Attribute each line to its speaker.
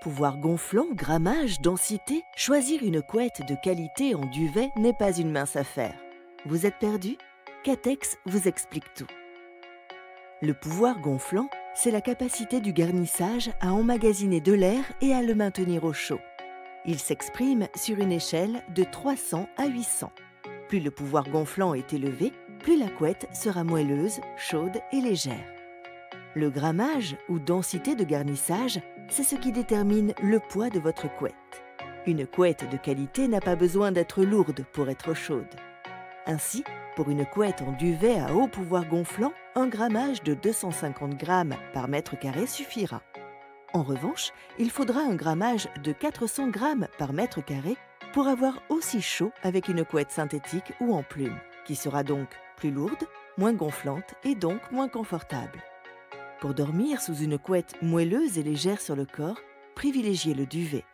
Speaker 1: Pouvoir gonflant, grammage, densité, choisir une couette de qualité en duvet n'est pas une mince affaire. Vous êtes perdu? Catex vous explique tout. Le pouvoir gonflant, c'est la capacité du garnissage à emmagasiner de l'air et à le maintenir au chaud. Il s'exprime sur une échelle de 300 à 800. Plus le pouvoir gonflant est élevé, plus la couette sera moelleuse, chaude et légère. Le grammage ou densité de garnissage, c'est ce qui détermine le poids de votre couette. Une couette de qualité n'a pas besoin d'être lourde pour être chaude. Ainsi, pour une couette en duvet à haut pouvoir gonflant, un grammage de 250 grammes par mètre carré suffira. En revanche, il faudra un grammage de 400 grammes par mètre carré pour avoir aussi chaud avec une couette synthétique ou en plume, qui sera donc plus lourde, moins gonflante et donc moins confortable. Pour dormir sous une couette moelleuse et légère sur le corps, privilégiez le duvet.